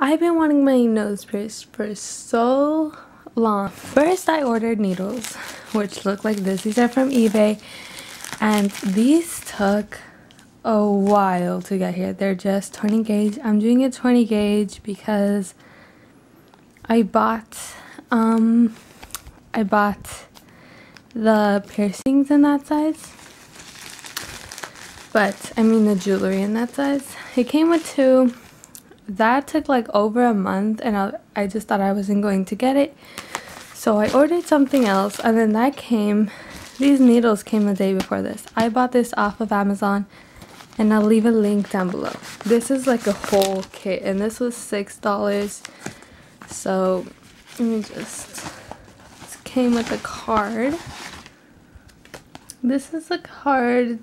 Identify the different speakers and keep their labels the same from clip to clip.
Speaker 1: I've been wanting my nose pierced for so long. First I ordered needles which look like this. These are from eBay and these took a while to get here. They're just 20 gauge. I'm doing a 20 gauge because I bought um I bought the piercings in that size but I mean the jewelry in that size. It came with two. That took like over a month and I, I just thought I wasn't going to get it. So I ordered something else and then that came. These needles came the day before this. I bought this off of Amazon and I'll leave a link down below. This is like a whole kit and this was $6. So let me just, this came with a card. This is a card.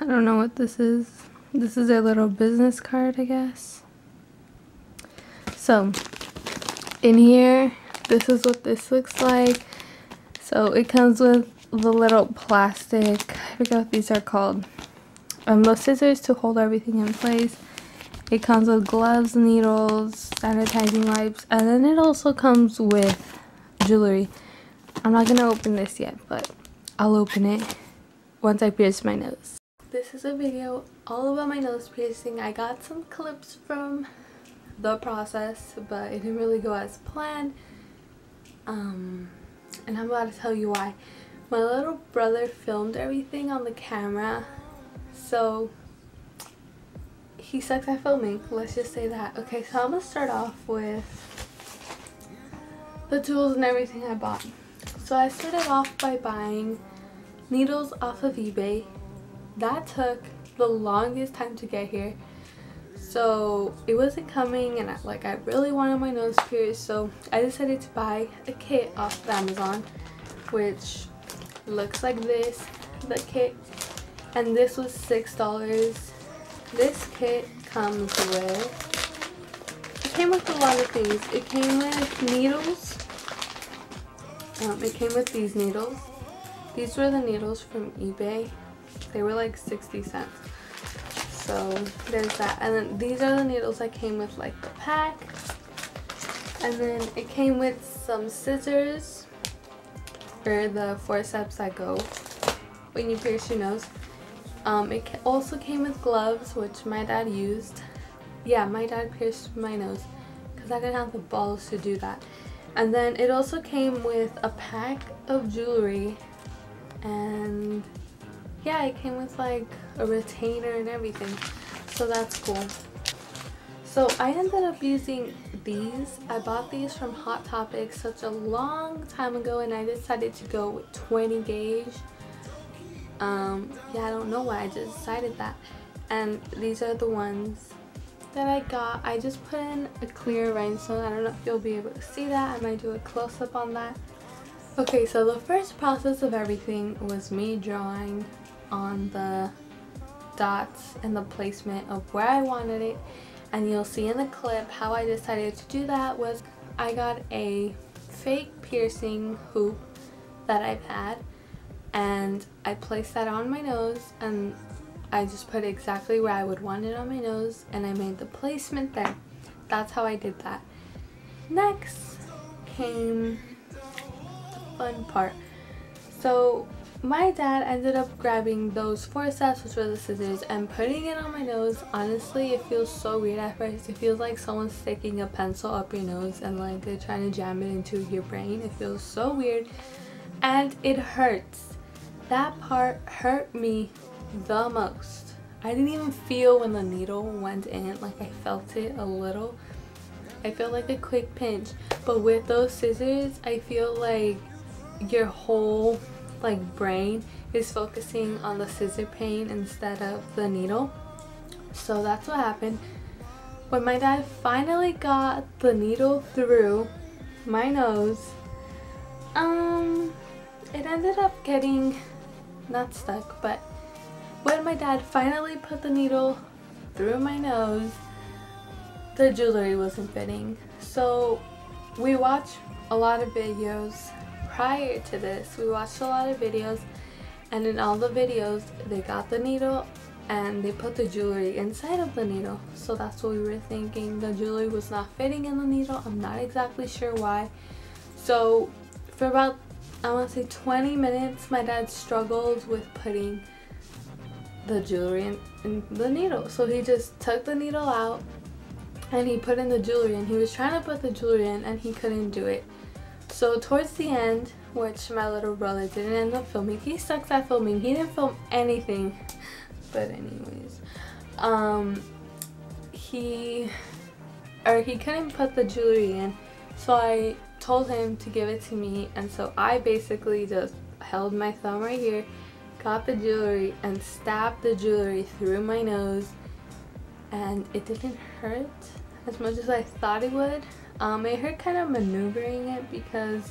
Speaker 1: I don't know what this is. This is a little business card, I guess. So, in here, this is what this looks like. So, it comes with the little plastic, I forget what these are called. Um, scissors to hold everything in place. It comes with gloves, needles, sanitizing wipes, and then it also comes with jewelry. I'm not to open this yet, but I'll open it once I pierce my nose. This is a video all about my nose piercing. I got some clips from the process, but it didn't really go as planned. Um, and I'm about to tell you why. My little brother filmed everything on the camera, so he sucks at filming. Let's just say that. Okay, so I'm gonna start off with the tools and everything I bought. So I started off by buying needles off of eBay that took the longest time to get here so it wasn't coming and I, like I really wanted my nose pierced so I decided to buy a kit off of Amazon which looks like this the kit. And this was six dollars. This kit comes with it came with a lot of things. It came with needles. Um, it came with these needles. These were the needles from eBay. They were like 60 cents. So there's that. And then these are the needles that came with like the pack. And then it came with some scissors for the forceps that go when you pierce your nose. Um, it also came with gloves, which my dad used. Yeah, my dad pierced my nose because I didn't have the balls to do that. And then it also came with a pack of jewelry and yeah it came with like a retainer and everything so that's cool. So I ended up using these. I bought these from Hot Topic such a long time ago and I decided to go with 20 gauge. Um yeah I don't know why I just decided that. And these are the ones that I got. I just put in a clear rhinestone. I don't know if you'll be able to see that. I might do a close-up on that. Okay so the first process of everything was me drawing on the dots and the placement of where I wanted it and you'll see in the clip how I decided to do that was I got a fake piercing hoop that I've had and I placed that on my nose and I just put exactly where I would want it on my nose and I made the placement there. That's how I did that. Next came the fun part. So my dad ended up grabbing those forceps, which were the scissors, and putting it on my nose. Honestly, it feels so weird at first. It feels like someone's sticking a pencil up your nose and like they're trying to jam it into your brain. It feels so weird and it hurts. That part hurt me the most. I didn't even feel when the needle went in, like I felt it a little. I felt like a quick pinch, but with those scissors, I feel like your whole like brain is focusing on the scissor pain instead of the needle. So that's what happened. When my dad finally got the needle through my nose, um, it ended up getting not stuck, but when my dad finally put the needle through my nose, the jewelry wasn't fitting. So we watched a lot of videos prior to this we watched a lot of videos and in all the videos they got the needle and they put the jewelry inside of the needle. So that's what we were thinking. The jewelry was not fitting in the needle. I'm not exactly sure why. So for about, I want to say 20 minutes, my dad struggled with putting the jewelry in, in the needle. So he just took the needle out and he put in the jewelry and he was trying to put the jewelry in and he couldn't do it. So towards the end, which my little brother didn't end up filming, he sucks at filming. He didn't film anything. But anyways, um, he, or he couldn't put the jewelry in. So I told him to give it to me. And so I basically just held my thumb right here, got the jewelry and stabbed the jewelry through my nose. And it didn't hurt as much as I thought it would. Um, it hurt kind of maneuvering it because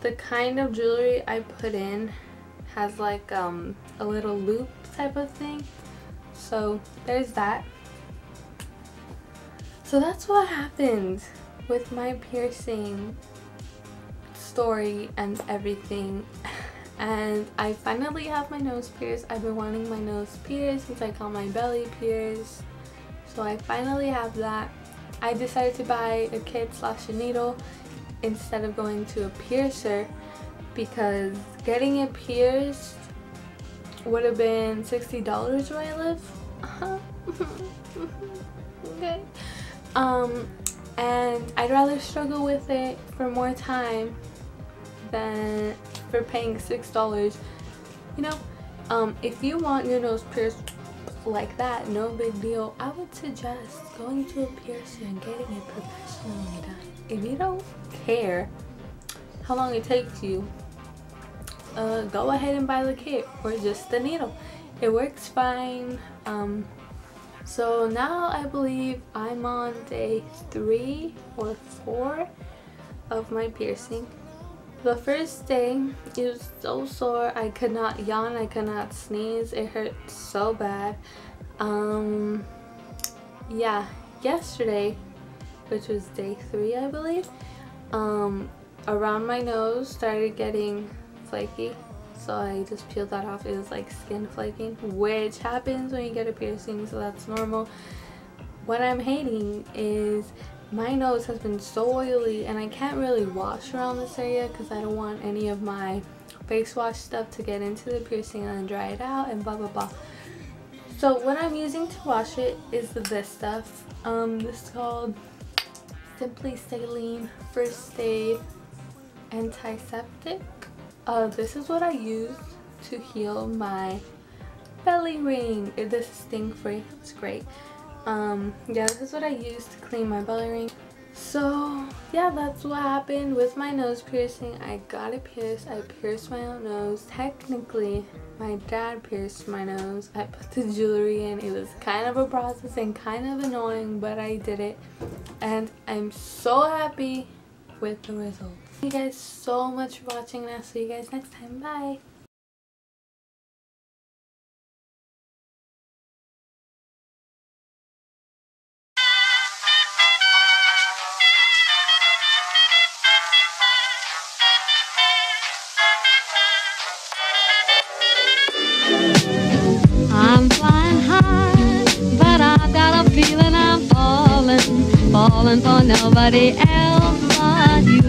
Speaker 1: the kind of jewelry I put in has like um, a little loop type of thing. So there's that. So that's what happened with my piercing story and everything. And I finally have my nose pierced. I've been wanting my nose pierced since I got my belly pierced. So I finally have that. I decided to buy a kit slash a needle instead of going to a piercer because getting it pierced would have been $60 where I live. okay. Um, and I'd rather struggle with it for more time than for paying $6. You know, um, if you want your nose pierced like that, no big deal. I would suggest going to a piercer and getting it professionally done. If you don't care how long it takes you, uh, go ahead and buy the kit or just the needle. It works fine. Um, so now I believe I'm on day three or four of my piercing. The first day, it was so sore. I could not yawn. I could not sneeze. It hurt so bad. Um, yeah, yesterday, which was day three, I believe, um, around my nose started getting flaky. So I just peeled that off. It was like skin flaking, which happens when you get a piercing, so that's normal. What I'm hating is my nose has been so oily and I can't really wash around this area because I don't want any of my face wash stuff to get into the piercing and then dry it out and blah blah blah. So what I'm using to wash it is this stuff. Um, this is called Simply Saline First Aid Antiseptic. Uh, this is what I use to heal my belly ring. This is sting free. It's great um yeah this is what i use to clean my belly ring so yeah that's what happened with my nose piercing. I got it pierced. I pierced my own nose. Technically my dad pierced my nose. I put the jewelry in. It was kind of a process and kind of annoying but i did it. And i'm so happy with the result thank you guys so much for watching and i'll see you guys next time. Bye
Speaker 2: falling for nobody else but you.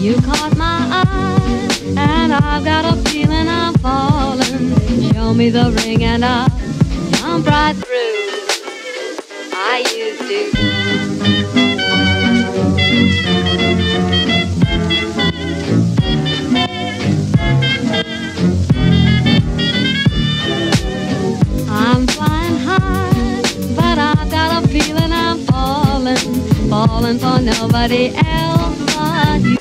Speaker 2: You caught my eye, and I've got a feeling I'm falling. Show me the ring, and I'll jump right through. I used to. For nobody else but you.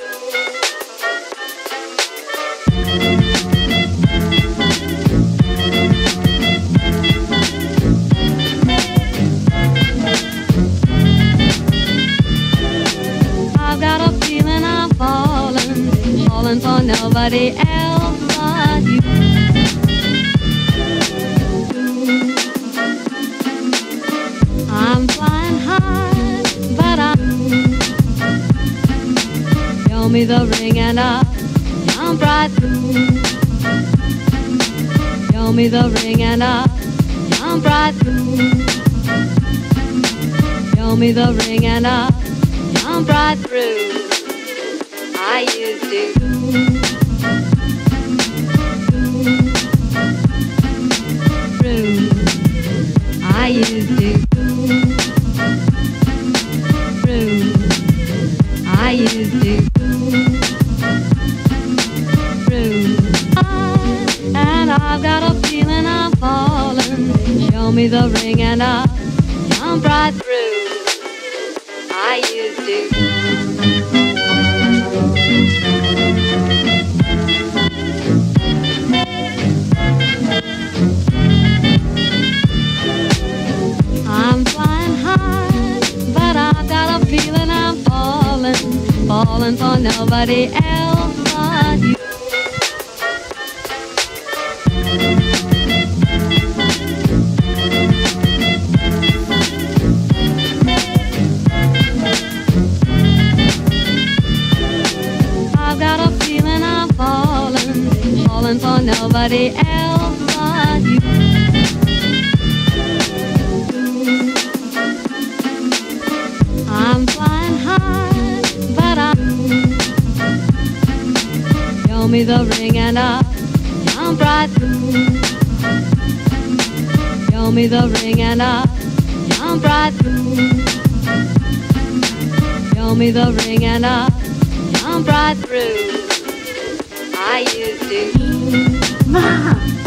Speaker 2: I've got a feeling I'm falling, falling for nobody else me the ring and I'll jump right through. Show me the ring and I'll jump right through. Show me the ring and I'll jump right through. I used to. Through. I used to. Else. I've got a feeling I'm falling, falling for nobody else me the ring and I'll jump right through. Show me the ring and I'll jump right through. Show me the ring and I'll jump right through. I used to.